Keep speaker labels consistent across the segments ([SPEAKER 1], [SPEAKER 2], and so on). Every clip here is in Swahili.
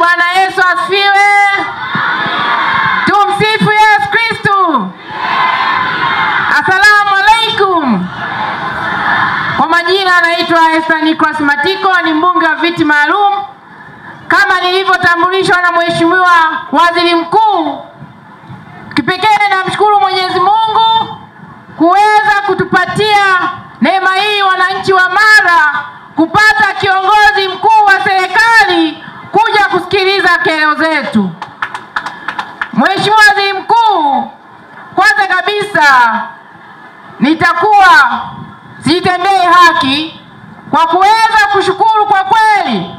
[SPEAKER 1] Bwana Yesu asifiwe. Tumsifu Yesu Kristu. Asalamu alaikum. Kwa majina anaitwa Esther Nicholas Matiko, ni mbunge wa viti maalum kama nilivyotambulishwa na Mheshimiwa Waziri Mkuu. Kipekee namshukuru Mwenyezi Mungu kuweza kutupatia neema hii wananchi wa Mara kupata kiongozi mkuu wa serikali kuja kusikiliza kero zetu. Mheshimiwa Waziri Mkuu, kwanza kabisa nitakuwa sitendei haki kwa kuweza kushukuru kwa kweli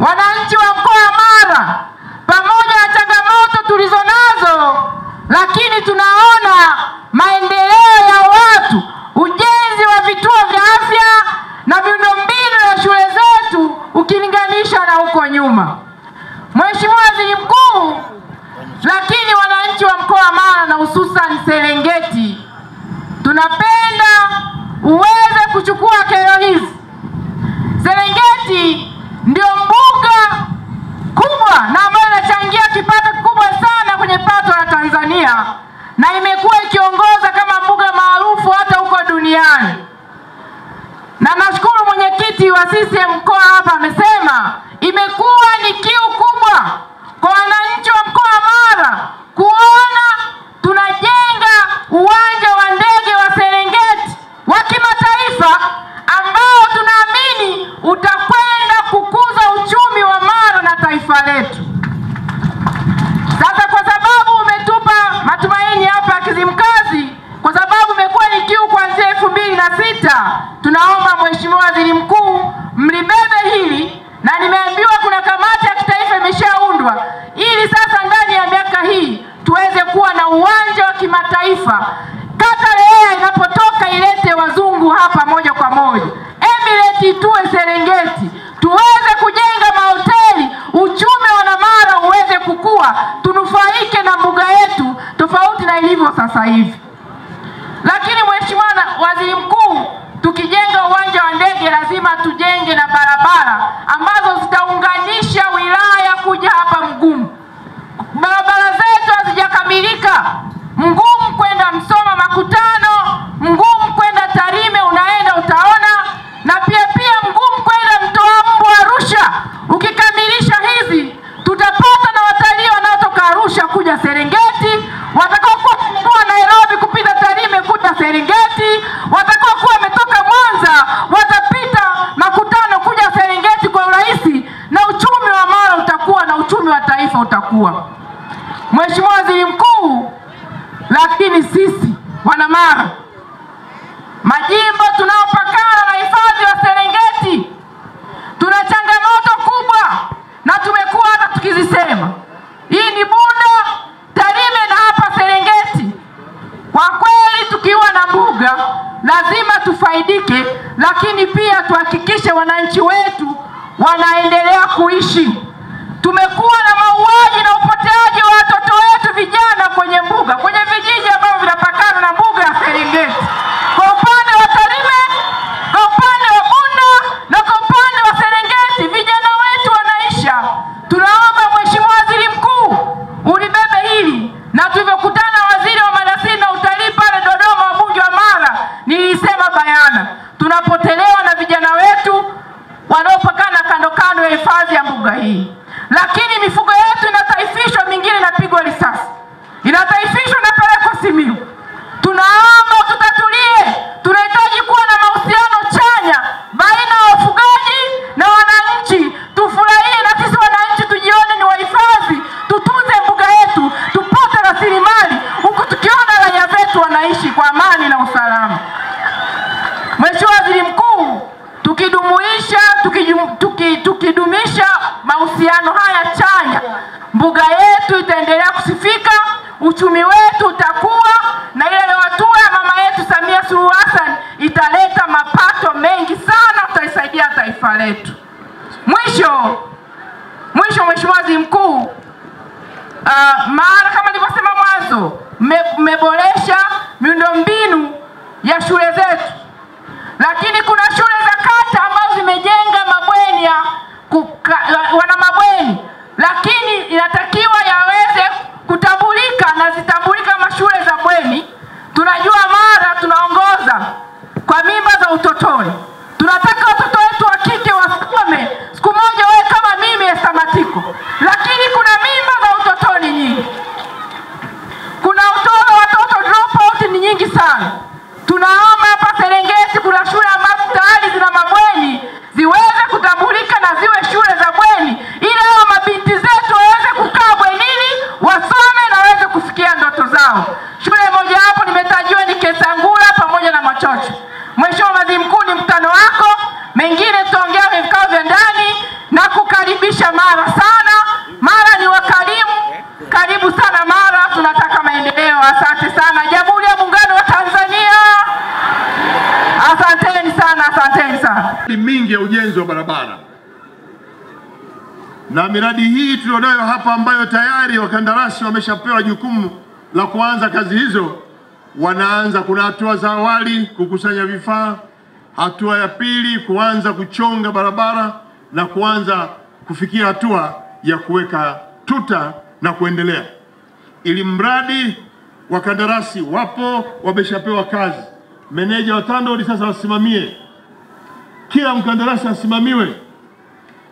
[SPEAKER 1] wananchi wa mkoa wa Mara pamoja na changamoto tulizo nazo, lakini tunaona maendeleo ya watu, ujenzi wa vituo vya afya na miundombinu ya shule zetu ukilinganisha na huko nyuma. Mheshimiwa Waziri Mkuu, lakini wananchi wa mkoa wa Mara na hususan Serengeti tunapenda uweze kuchukua kero hizi. Serengeti ndio mbuga kubwa na ambayo inachangia kipato kikubwa sana kwenye pato la Tanzania na imekuwa ikiongoza kama mbuga maarufu hata huko duniani. Na nashukuru mwenyekiti wa CCM mkoa hapa amesema imekuwa ni kiu kubwa kwa wananchi wa mkoa wa Mara kuona tunajenga uwanja wa ndege wa Serengeti wa kimataifa ambao tunaamini utakwenda kukuza uchumi wa Mara na taifa letu. Sasa kwa sababu umetupa matumaini hapa ya Kizimkazi, kwa sababu imekuwa ni kiu kuanzia elfu mbili na sita, tunaomba Mheshimiwa Waziri Mkuu mlibebe hili, na nimeambiwa kuna kamati ya kitaifa imeshaundwa ili sasa ndani ya miaka hii tuweze kuwa na uwanja wa kimataifa. Kata Leea inapotoka ilete wazungu hapa moja kwa moja, Emirate itue Serengeti, tuweze kujenga mahoteli, uchumi wa Namara uweze kukua, tunufaike na mbuga yetu tofauti na ilivyo sasa hivi. Lakini Mheshimiwa Waziri Mkuu, tukijenga uwanja wa ndege lazima tujenge na barabara ambazo zitaunganisha wilaya kuja hapa Mgumu. Barabara zetu hazijakamilika. Mgumu kwenda Msoma Makutano, Mgumu kwenda Tarime, unaenda utaona, na pia pia Mgumu kwenda Mtoambu Arusha. Ukikamilisha hizi, tutapata na watalii wanaotoka Arusha kuja Serengeti, watakaokuwa Nairobi kupita Tarime kuja Serengeti, watakaokuwa wametoka Mwanza watapita Makutano kuja Serengeti kwa urahisi, na uchumi wa Mara utakuwa na uchumi wa taifa utakuwa. Mheshimiwa Waziri Mkuu, lakini sisi wana Mara majimbo tunaopakana na hifadhi ya Serengeti, tuna changamoto kubwa na tumekuwa hata tukizisema. Hii ni Bunda, Tarime na hapa Serengeti. Kwa kweli tukiwa na mbuga lazima tufaidike, lakini pia tuhakikishe wananchi wetu wanaendelea kuishi. Tumekuwa na mauaji na upoteaji wa watoto wetu vijana kwenye mbuga, kwenye vijiji ambavyo vinapakana na mbuga ya Serengeti, kwa upande wa Tarime, kwa upande wa Bunda na kwa upande wa Serengeti, vijana wetu wanaisha. Tunaomba Mheshimiwa Waziri Mkuu ulibebe hili, na tulivyokutana na waziri wa maliasili na utalii pale Dodoma, wabunge wa Mara, nilisema bayana, tunapotelewa na vijana wetu wanaopakana kando kando ya hifadhi ya mbuga hii, lakini mifugo yetu inataifishwa, mingine inapigwa risasi, inataifishwa inapelekwa Simiyu. Tunaomba tutatulie, tunahitaji kuwa na mahusiano chanya baina ya wafugaji na wananchi, tufurahie na sisi wananchi tujione ni wahifadhi, tutunze mbuga yetu, tupate rasilimali huku tukiona raia zetu wanaishi kwa amani na usalama. Mheshimiwa Waziri Mkuu, tukidumuisha tukijum, tuki, tukidumisha mahusiano haya chanya, mbuga yetu itaendelea kusifika, uchumi wetu utakuwa, na ile hatua ya mama yetu Samia Suluhu Hassan italeta mapato mengi sana, tutaisaidia taifa letu. Mwisho mwisho, Mheshimiwa Waziri Mkuu, uh, mara kama nilivyosema mwanzo, mmeboresha me, miundombinu ya shule zetu lakini kuna shule za kata ambazo zimejenga mabweni ya wana mabweni wa Chocho. Mheshimiwa Waziri Mkuu, ni mkutano wako, mengine tutaongea kwenye vikao vya ndani na kukaribisha Mara sana. Mara ni wakarimu, karibu sana Mara, tunataka maendeleo. Asante sana Jamhuri ya Muungano wa Tanzania, asanteni sana, asanteni sana.
[SPEAKER 2] Miradi mingi ya ujenzi wa barabara na miradi hii tulionayo hapa ambayo tayari wakandarasi wameshapewa jukumu la kuanza kazi hizo, wanaanza. Kuna hatua za awali kukusanya vifaa, hatua ya pili kuanza kuchonga barabara na kuanza kufikia hatua ya kuweka tuta na kuendelea, ili mradi wakandarasi wapo, wameshapewa kazi. Meneja wa TANROADS sasa wasimamie, kila mkandarasi asimamiwe.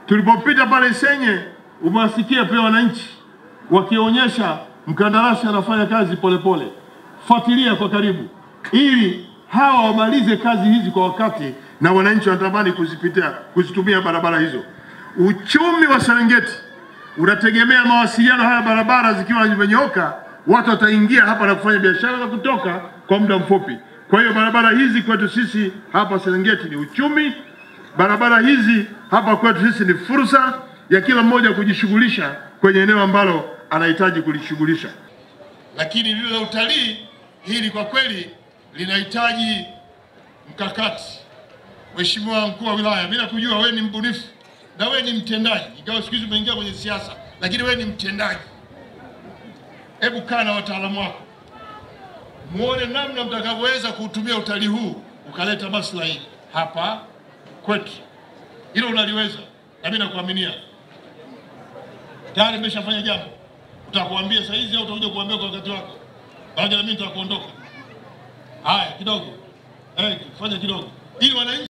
[SPEAKER 2] Tulipopita pale Senye, umewasikia pia wananchi wakionyesha mkandarasi anafanya kazi polepole. Fuatilia kwa karibu, ili hawa wamalize kazi hizi kwa wakati, na wananchi wanatamani kuzipitia kuzitumia barabara hizo. Uchumi wa Serengeti unategemea mawasiliano haya, barabara zikiwa zimenyooka, watu wataingia hapa na kufanya biashara na kutoka kwa muda mfupi. Kwa hiyo barabara hizi kwetu sisi hapa Serengeti ni uchumi. Barabara hizi hapa kwetu sisi ni fursa ya kila mmoja kujishughulisha kwenye eneo ambalo anahitaji kulishughulisha. Lakini lile la utalii hili kwa kweli linahitaji mkakati. Mheshimiwa mkuu wa wilaya, mimi nakujua wewe ni mbunifu na wewe ni mtendaji, ingawa siku hizi umeingia kwenye siasa, lakini wewe ni mtendaji. Hebu kaa na wataalamu wako muone namna mtakavyoweza kuutumia utalii huu ukaleta maslahi hapa kwetu. Hilo unaliweza, na mimi nakuaminia. Tayari nimeshafanya jambo, utakuambia saa hizi au utakuja kuambia kwa wakati wako, baada ya mimi nitakuondoka. Haya, kidogo eh, fanya kidogo ili wananchi